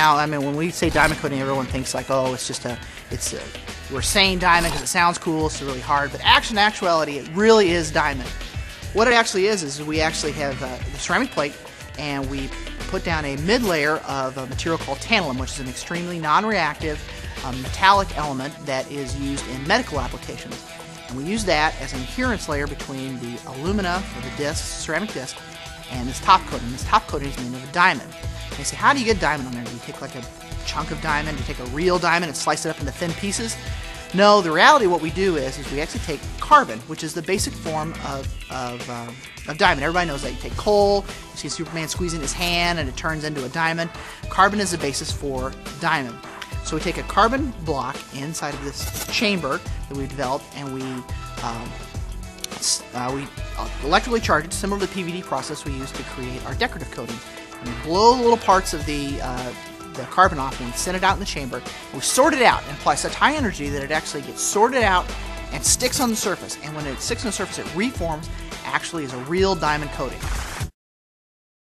Now, I mean, when we say diamond coating, everyone thinks like, oh, it's just a, it's a, we're saying diamond because it sounds cool, it's really hard. But action, actuality, it really is diamond. What it actually is is we actually have uh, the ceramic plate, and we put down a mid layer of a material called tantalum, which is an extremely non-reactive um, metallic element that is used in medical applications. And we use that as an adherence layer between the alumina or the disc, ceramic disc, and this top coating. This top coating is made of a diamond. You say, how do you get diamond on there? Take like a chunk of diamond, you take a real diamond and slice it up into thin pieces? No, the reality what we do is, is we actually take carbon, which is the basic form of, of, um, of diamond. Everybody knows that. You take coal, you see Superman squeezing his hand and it turns into a diamond. Carbon is the basis for diamond. So we take a carbon block inside of this chamber that we've developed and we um, uh, we uh, electrically charge it, similar to the PVD process we use to create our decorative coating. And we blow little parts of the uh, the carbon off and we send it out in the chamber. We sort it out and apply such high energy that it actually gets sorted out and sticks on the surface. And when it sticks on the surface, it reforms actually as a real diamond coating.